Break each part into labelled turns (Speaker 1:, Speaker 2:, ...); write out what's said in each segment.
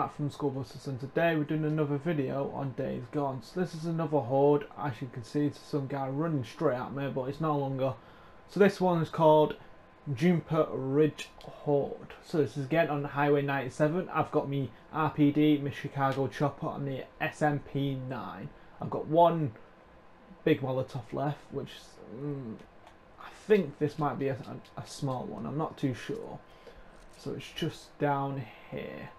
Speaker 1: Matt from Skull Busters and today we're doing another video on Days Gone. So this is another horde, as you can see it's some guy running straight at me but it's no longer. So this one is called Juniper Ridge Horde. So this is again on Highway 97. I've got me RPD, my Chicago Chopper and the SMP9. I've got one big Molotov left which mm, I think this might be a, a, a small one, I'm not too sure. So it's just down here.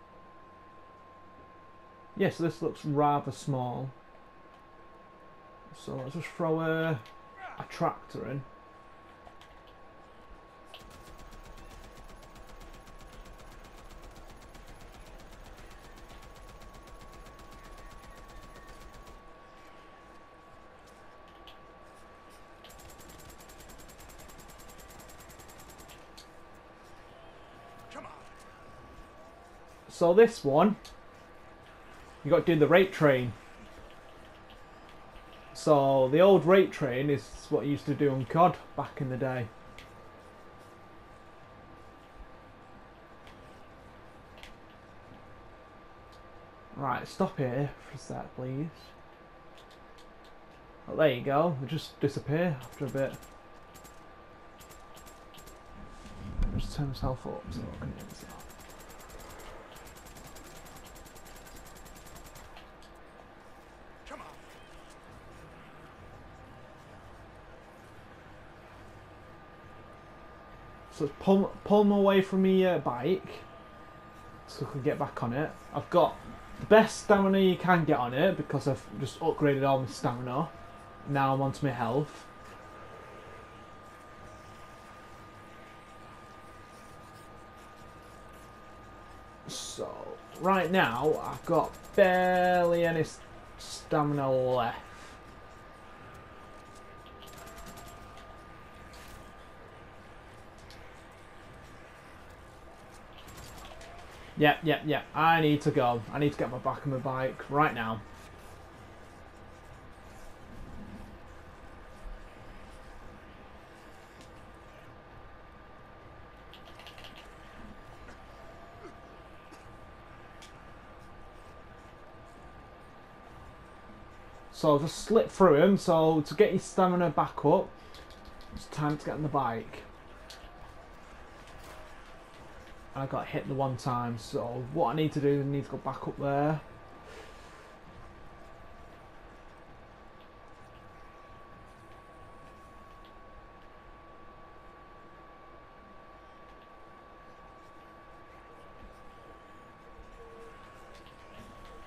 Speaker 1: Yes, this looks rather small. So let's just throw a, attractor in. So this one, you got to do the rate train. So the old rate train is what you used to do on COD back in the day. Right, stop here for a sec, please. Oh, there you go. They just disappear after a bit. Just turn myself up so I can hear myself. So pull, pull them away from my uh, bike so I can get back on it. I've got the best stamina you can get on it because I've just upgraded all my stamina. Now I'm onto my health. So, right now I've got barely any stamina left. Yep, yep, yep. I need to go. I need to get my back on my bike right now. So just slip through him. So to get your stamina back up, it's time to get on the bike. I got hit the one time, so what I need to do is I need to go back up there.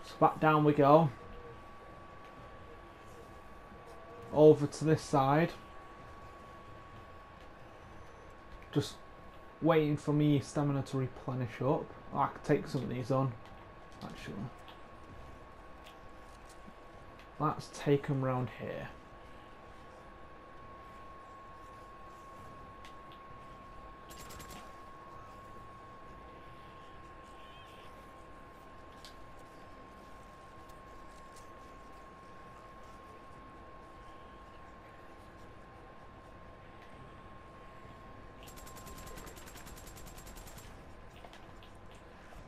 Speaker 1: So back down we go. Over to this side. Just waiting for me stamina to replenish up. I could take some of these on, actually. Let's take them round here.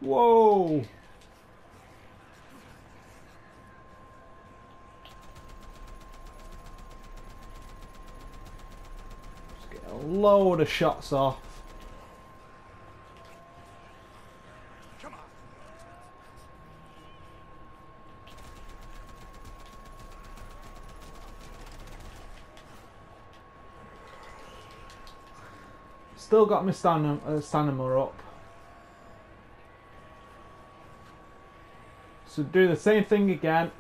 Speaker 1: Whoa! Just get a load of shots off. Still got my stamina, uh, stamina up. So do the same thing again.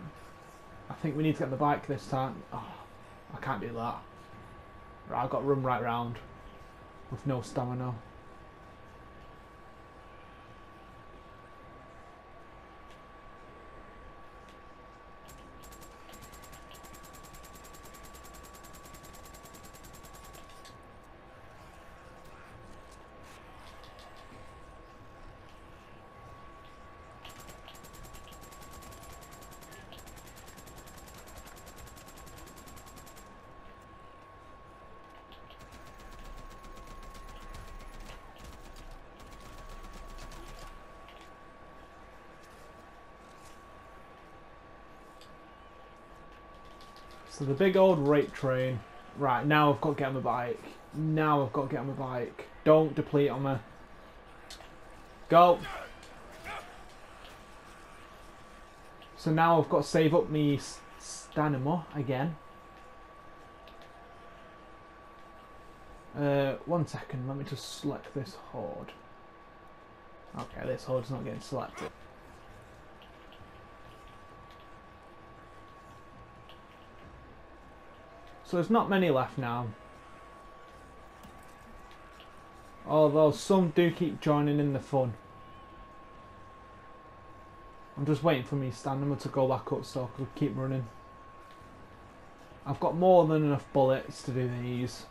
Speaker 1: I think we need to get the bike this time. Oh, I can't do that. I've got to run right round with no stamina. So the big old rape train. Right, now I've got to get on my bike. Now I've got to get on my bike. Don't deplete on me. Go. So now I've got to save up me stamina again. Uh, one second, let me just select this horde. Okay, this horde's not getting selected. So there's not many left now. Although some do keep joining in the fun. I'm just waiting for me stamina to go back up so I could keep running. I've got more than enough bullets to do these.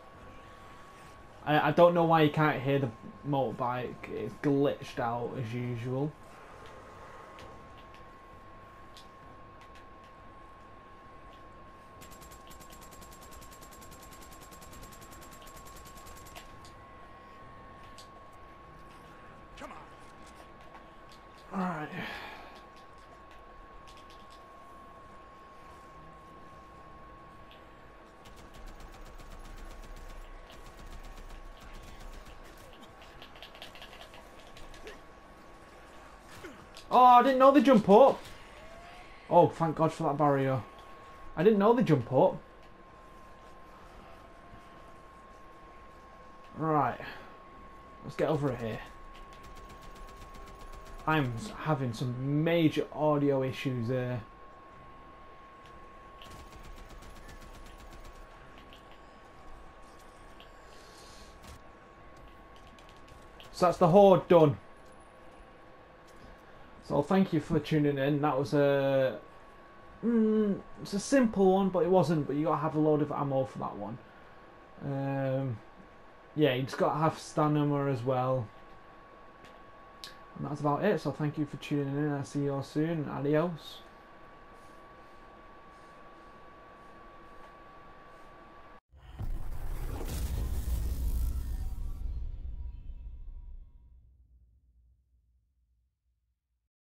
Speaker 1: I, I don't know why you can't hear the motorbike. It's glitched out as usual. Alright. Oh, I didn't know they jump up. Oh, thank God for that barrier. I didn't know they jump up. Right. Let's get over here. I'm having some major audio issues there. So that's the horde done. So thank you for tuning in. That was a mm, it's a simple one, but it wasn't. But you gotta have a load of ammo for that one. Um, yeah, you just gotta have stamina as well. And that's about it. So thank you for tuning in. I'll see you all soon. Adios.